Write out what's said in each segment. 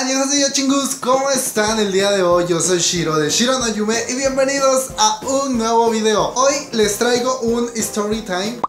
Annyeonghaseyo chingus, ¿cómo están el día de hoy? Yo soy Shiro de Shiro no Yume y bienvenidos a un nuevo video. Hoy les traigo un story time.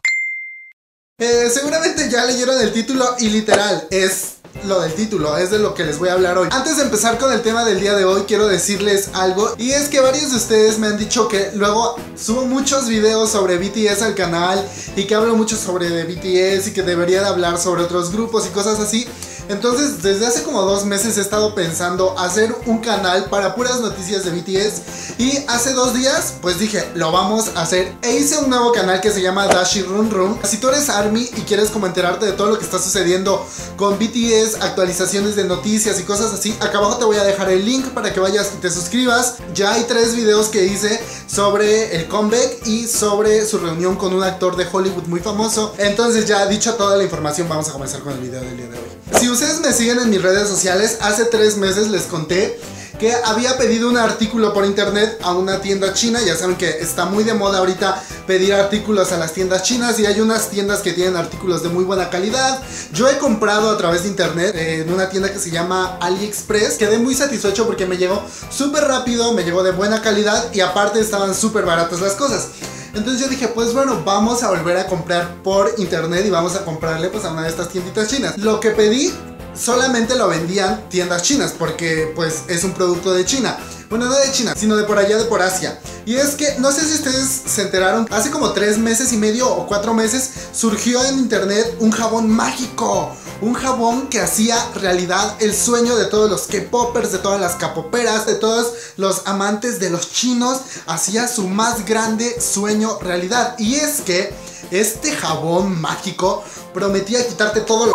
Eh, seguramente ya leyeron el título y literal es lo del título, es de lo que les voy a hablar hoy. Antes de empezar con el tema del día de hoy, quiero decirles algo. Y es que varios de ustedes me han dicho que luego subo muchos videos sobre BTS al canal y que hablo mucho sobre BTS y que debería de hablar sobre otros grupos y cosas así. Entonces, desde hace como dos meses he estado pensando hacer un canal para puras noticias de BTS. Y hace dos días, pues dije, lo vamos a hacer. E hice un nuevo canal que se llama Dashi Run Run. Si tú eres ARMY y quieres como enterarte de todo lo que está sucediendo con BTS, actualizaciones de noticias y cosas así, acá abajo te voy a dejar el link para que vayas y te suscribas. Ya hay tres videos que hice sobre el comeback y sobre su reunión con un actor de Hollywood muy famoso. Entonces, ya dicho toda la información, vamos a comenzar con el video del día de hoy. Si ustedes me siguen en mis redes sociales, hace tres meses les conté que había pedido un artículo por internet a una tienda china. Ya saben que está muy de moda ahorita pedir artículos a las tiendas chinas y hay unas tiendas que tienen artículos de muy buena calidad. Yo he comprado a través de internet en una tienda que se llama AliExpress. Quedé muy satisfecho porque me llegó súper rápido, me llegó de buena calidad y aparte estaban súper baratas las cosas. Entonces yo dije, pues bueno, vamos a volver a comprar por internet y vamos a comprarle pues a una de estas tienditas chinas. Lo que pedí solamente lo vendían tiendas chinas porque pues es un producto de China. Bueno, no de China, sino de por allá de por Asia. Y es que, no sé si ustedes se enteraron, hace como tres meses y medio o cuatro meses surgió en internet un jabón mágico. Un jabón que hacía realidad el sueño de todos los K-Poppers, de todas las capoperas, de todos los amantes de los chinos. Hacía su más grande sueño realidad. Y es que este jabón mágico prometía quitarte todo lo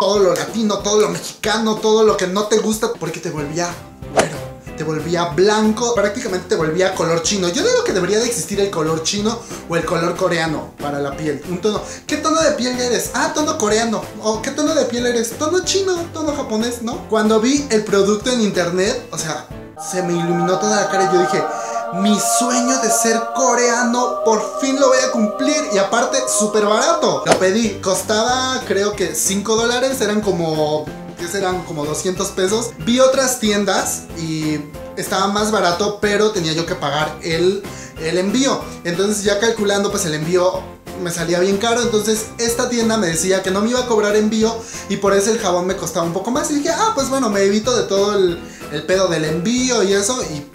todo lo latino, todo lo mexicano, todo lo que no te gusta, porque te volvía güero, te volvía blanco, prácticamente te volvía color chino. Yo digo que debería de existir el color chino o el color coreano para la piel. Un tono. ¿Qué tono de piel eres? Ah, tono coreano. ¿O qué tono de piel eres? Tono chino, tono japonés, ¿no? Cuando vi el producto en internet, o sea, se me iluminó toda la cara y yo dije, mi sueño de ser coreano por fin lo voy a cumplir y aparte súper barato. Lo pedí, costaba creo que 5 dólares, eran como, ¿qué serán? Como 200 pesos. Vi otras tiendas y estaba más barato, pero tenía yo que pagar el, el envío. Entonces ya calculando pues el envío me salía bien caro, entonces esta tienda me decía que no me iba a cobrar envío y por eso el jabón me costaba un poco más y dije, ah, pues bueno, me evito de todo el, el pedo del envío y eso y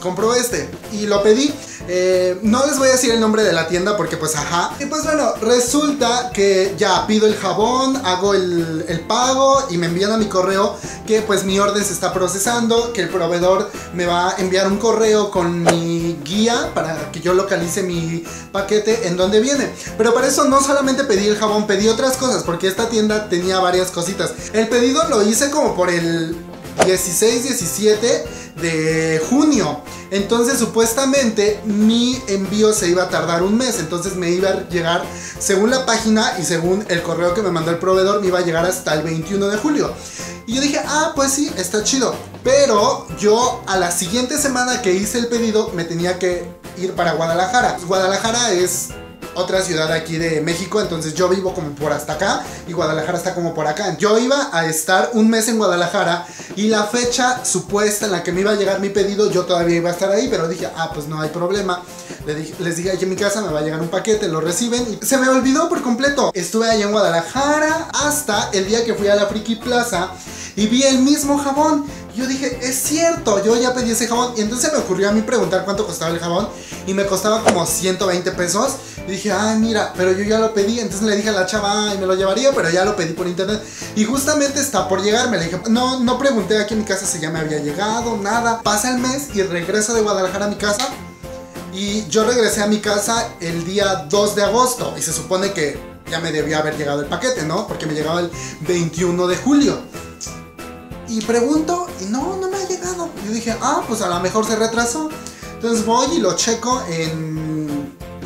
compro este y lo pedí. Eh, no les voy a decir el nombre de la tienda porque pues ajá. Y pues bueno, resulta que ya pido el jabón, hago el, el, pago y me envían a mi correo que pues mi orden se está procesando, que el proveedor me va a enviar un correo con mi guía para que yo localice mi paquete en donde viene. Pero para eso no solamente pedí el jabón, pedí otras cosas porque esta tienda tenía varias cositas. El pedido lo hice como por el 16, 17 de junio. Entonces supuestamente mi envío se iba a tardar un mes. Entonces me iba a llegar, según la página y según el correo que me mandó el proveedor, me iba a llegar hasta el 21 de julio. Y yo dije, ah, pues sí, está chido. Pero yo a la siguiente semana que hice el pedido me tenía que ir para Guadalajara. Guadalajara es otra ciudad aquí de México, entonces yo vivo como por hasta acá y Guadalajara está como por acá. Yo iba a estar un mes en Guadalajara y la fecha supuesta en la que me iba a llegar mi pedido, yo todavía iba a estar ahí, pero dije, ah, pues no hay problema. Les dije, les aquí en mi casa me va a llegar un paquete, lo reciben y se me olvidó por completo. Estuve allá en Guadalajara hasta el día que fui a la Friki Plaza y vi el mismo jabón. Yo dije, es cierto, yo ya pedí ese jabón. Y entonces me ocurrió a mí preguntar cuánto costaba el jabón. Y me costaba como 120 pesos. Dije, ay, mira, pero yo ya lo pedí. Entonces le dije a la chava, ay, me lo llevaría, pero ya lo pedí por internet. Y justamente está por llegar. Me le dije, no, no pregunté aquí en mi casa si ya me había llegado, nada. Pasa el mes y regreso de Guadalajara a mi casa. Y yo regresé a mi casa el día 2 de agosto. Y se supone que ya me debía haber llegado el paquete, ¿no? Porque me llegaba el 21 de julio. Y pregunto, y no, no me ha llegado. Yo dije, ah, pues a lo mejor se retrasó. Entonces voy y lo checo en,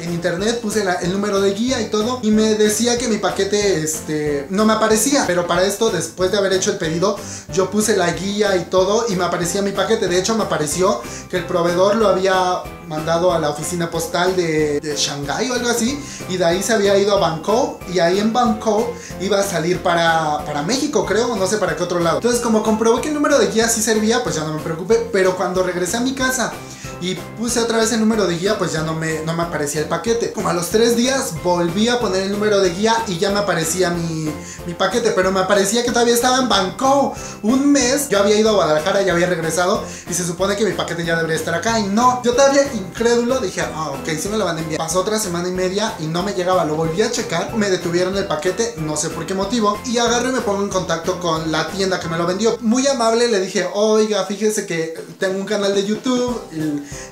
en internet, puse el número de guía y todo, y me decía que mi paquete este, no me aparecía. Pero para esto, después de haber hecho el pedido, yo puse la guía y todo, y me aparecía mi paquete. De hecho, me apareció que el proveedor lo había mandado a la oficina postal de, de Shanghái o algo así, y de ahí se había ido a Bangkok, y ahí en Bangkok iba a salir para, para México, creo, no sé para qué otro lado. Entonces, como comprobé que el número de guía sí servía, pues ya no me preocupé, pero cuando regresé a mi casa, y puse otra vez el número de guía, pues ya no me, no me aparecía el paquete. Como a los tres días volví a poner el número de guía y ya me aparecía mi, mi paquete, pero me aparecía que todavía estaba en Bangkok. Un mes yo había ido a Guadalajara, ya había regresado y se supone que mi paquete ya debería estar acá y no. Yo todavía incrédulo dije, ah, ok, sí me lo van a enviar. Pasó otra semana y media y no me llegaba, lo volví a checar, me detuvieron el paquete, no sé por qué motivo, y agarro y me pongo en contacto con la tienda que me lo vendió. Muy amable le dije, oiga, fíjese que tengo un canal de YouTube.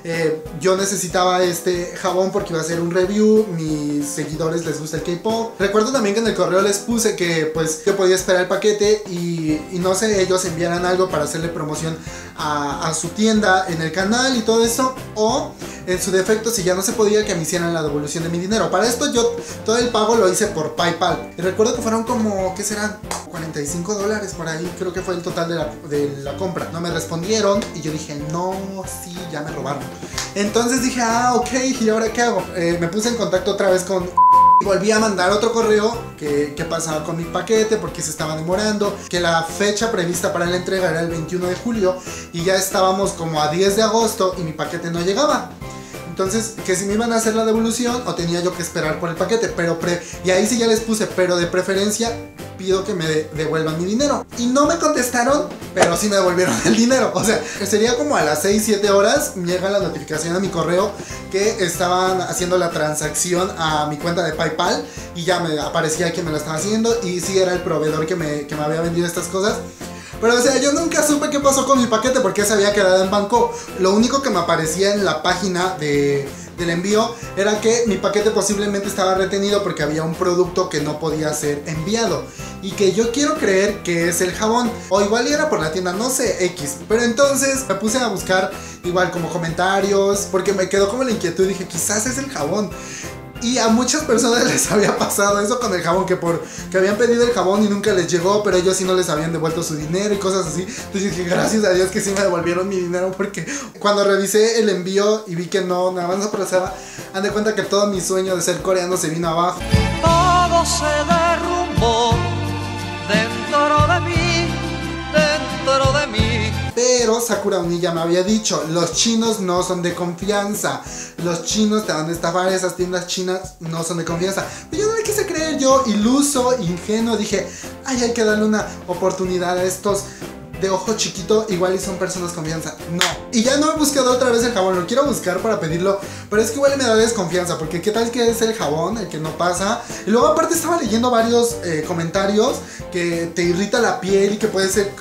Eh, yo necesitaba este jabón porque iba a hacer un review. Mis seguidores les gusta el K-pop. Recuerdo también que en el correo les puse que pues yo podía esperar el paquete y, no sé, ellos enviaran algo para hacerle promoción a, su tienda en el canal y todo eso. O en su defecto, si ya no se podía, que me hicieran la devolución de mi dinero. Para esto yo todo el pago lo hice por PayPal. Y recuerdo que fueron como, ¿qué serán? 45 dólares por ahí, creo que fue el total de la, de la compra. No me respondieron y yo dije, no, sí, ya me robaron. Entonces dije, ah, ok, ¿y ahora qué hago? Eh, me puse en contacto otra vez con Volví a mandar otro correo que, que, pasaba con mi paquete porque se estaba demorando, que la fecha prevista para la entrega era el 21 de julio y ya estábamos como a 10 de agosto y mi paquete no llegaba. Entonces, que si me iban a hacer la devolución o tenía yo que esperar por el paquete, pero pre y ahí sí ya les puse, pero de preferencia pido que me devuelvan mi dinero. Y no me contestaron, pero sí me devolvieron el dinero. O sea, sería como a las 6, 7 horas, llega la notificación a mi correo que estaban haciendo la transacción a mi cuenta de PayPal y ya me aparecía que me lo estaba haciendo y sí era el proveedor que me, que me había vendido estas cosas. Pero o sea, yo nunca supe qué pasó con mi paquete porque se había quedado en banco. Lo único que me aparecía en la página de, del envío era que mi paquete posiblemente estaba retenido porque había un producto que no podía ser enviado. Y que yo quiero creer que es el jabón. O igual era por la tienda, no sé, X. Pero entonces me puse a buscar igual como comentarios porque me quedó como la inquietud. Dije, quizás es el jabón. Y a muchas personas les había pasado eso con el jabón, que por que habían pedido el jabón y nunca les llegó, pero ellos sí no les habían devuelto su dinero y cosas así. Entonces dije, gracias a Dios que sí me devolvieron mi dinero, porque cuando revisé el envío y vi que no, nada más no procesaba, han de cuenta que todo mi sueño de ser coreano se vino abajo. Todo se derrumbó Sakura Uni me había dicho, los chinos no son de confianza. Los chinos te van a estafar, esas tiendas chinas no son de confianza. Pero yo no le quise creer, yo iluso, ingenuo, dije, ay, hay que darle una oportunidad a estos de ojo chiquito, igual y son personas confianza. No. Y ya no he buscado otra vez el jabón, lo quiero buscar para pedirlo, pero es que igual me da desconfianza, porque qué tal que es el jabón, el que no pasa. Y luego aparte estaba leyendo varios eh, comentarios que te irrita la piel y que puede ser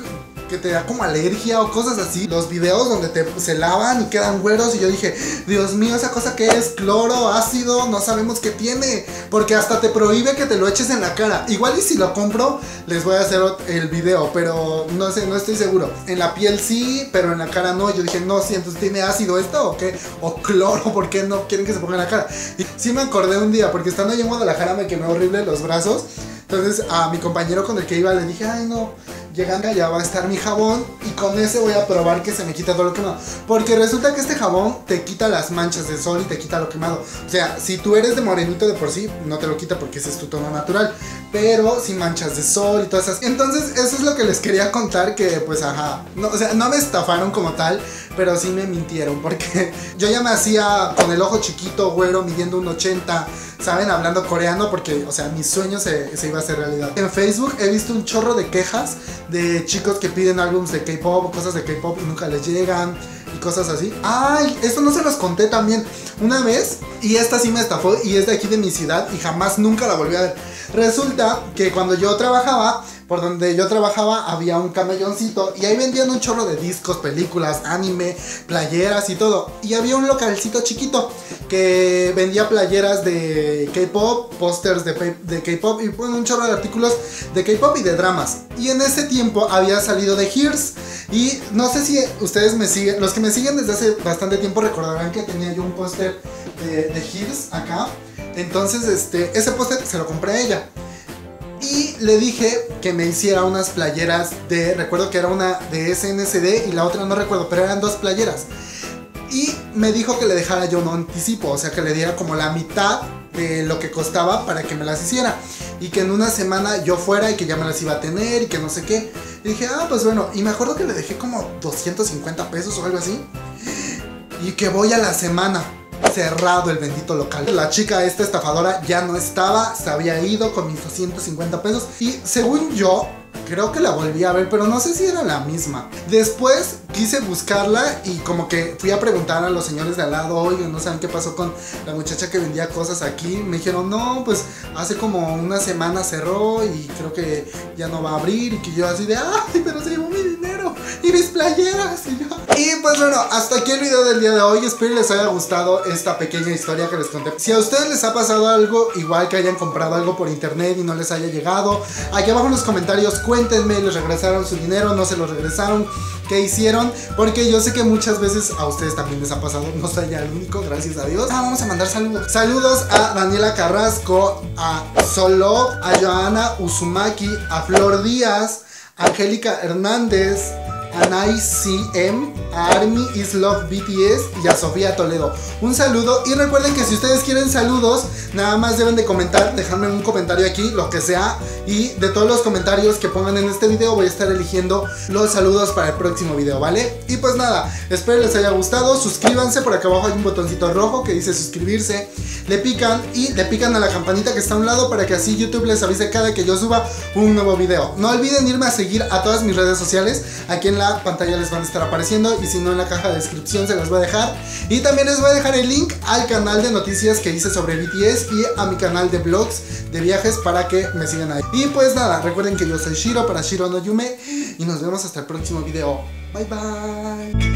que te da como alergia o cosas así. Los videos donde te, se lavan y quedan güeros y yo dije, Dios mío, esa cosa que es cloro, ácido, no sabemos qué tiene. Porque hasta te prohíbe que te lo eches en la cara. Igual y si lo compro, les voy a hacer el video, pero no sé, no estoy seguro. En la piel sí, pero en la cara no. Yo dije, no, sí, entonces tiene ácido esto o qué? O cloro, ¿por qué no quieren que se ponga en la cara? Y sí me acordé un día, porque estando ahí en Guadalajara me quemé horrible los brazos. Entonces a mi compañero con el que iba le dije, ay no, llegando allá va a estar mi jabón y con ese voy a probar que se me quita todo lo quemado. Porque resulta que este jabón te quita las manchas de sol y te quita lo quemado. O sea, si tú eres de morenito de por sí, no te lo quita porque ese es tu tono natural. Pero sin manchas de sol y todas esas. Entonces, eso es lo que les quería contar que pues ajá. No, o sea, no me estafaron como tal, pero sí me mintieron. Porque yo ya me hacía con el ojo chiquito, güero, midiendo un 80 ¿saben? Hablando coreano porque, o sea, mi sueño se, se, iba a hacer realidad. En Facebook he visto un chorro de quejas de chicos que piden álbumes de K-pop o cosas de K-pop y nunca les llegan y cosas así. Ay, esto no se los conté también una vez y esta sí me estafó y es de aquí de mi ciudad y jamás nunca la volví a ver. Resulta que cuando yo trabajaba, por donde yo trabajaba había un camelloncito y ahí vendían un chorro de discos, películas, anime, playeras y todo. Y había un localcito chiquito que vendía playeras de K-pop, pósters de, K-pop y bueno, un chorro de artículos de K-pop y de dramas. Y en ese tiempo había salido de Hears y no sé si ustedes me siguen, los que me siguen desde hace bastante tiempo recordarán que tenía yo un póster de, de Hills acá. Entonces, este, ese póster se lo compré a ella. Y le dije que me hiciera unas playeras de, recuerdo que era una de SNSD y la otra no recuerdo, pero eran dos playeras. Y me dijo que le dejara yo un anticipo, o sea, que le diera como la mitad de lo que costaba para que me las hiciera. Y que en una semana yo fuera y que ya me las iba a tener y que no sé qué. Y dije, ah, pues bueno. Y me acuerdo que le dejé como 250 pesos o algo así. Y que voy a la semana. Cerrado el bendito local. La chica, esta estafadora, ya no estaba, se había ido con mis 250 pesos. Y según yo, creo que la volví a ver, pero no sé si era la misma. Después quise buscarla y como que fui a preguntar a los señores de al lado, oye, no saben qué pasó con la muchacha que vendía cosas aquí. Me dijeron, no, pues hace como una semana cerró y creo que ya no va a abrir. Y que yo así de, ay, pero se llevó mi dinero y mis playeras. Y, yo... y pues bueno, hasta aquí el video del día de hoy. Espero les haya gustado esta pequeña historia que les conté. Si a ustedes les ha pasado algo, igual que hayan comprado algo por internet y no les haya llegado, aquí abajo en los comentarios cuéntenme, les regresaron su dinero, no se lo regresaron, qué hicieron, porque yo sé que muchas veces a ustedes también les ha pasado, no soy ya el único, gracias a Dios. Ah, vamos a mandar saludos. Saludos a Daniela Carrasco, a Solo, a Joana Uzumaki, a Flor Díaz, a Angélica Hernández, a NiceCM, a Army Is Love BTS y a Sofía Toledo. Un saludo y recuerden que si ustedes quieren saludos, nada más deben de comentar, dejarme un comentario aquí, lo que sea. Y de todos los comentarios que pongan en este video voy a estar eligiendo los saludos para el próximo video, ¿vale? Y pues nada, espero les haya gustado, suscríbanse, por acá abajo hay un botoncito rojo que dice suscribirse. Le pican y le pican a la campanita que está a un lado para que así YouTube les avise cada que yo suba un nuevo video. No olviden irme a seguir a todas mis redes sociales, aquí en la pantalla les van a estar apareciendo y si no en la caja de descripción se las voy a dejar. Y también les voy a dejar el link al canal de noticias que hice sobre BTS y a mi canal de vlogs de viajes para que me sigan ahí. Y pues nada, recuerden que yo soy Shiro para Shiro no Yume y nos vemos hasta el próximo video. Bye bye.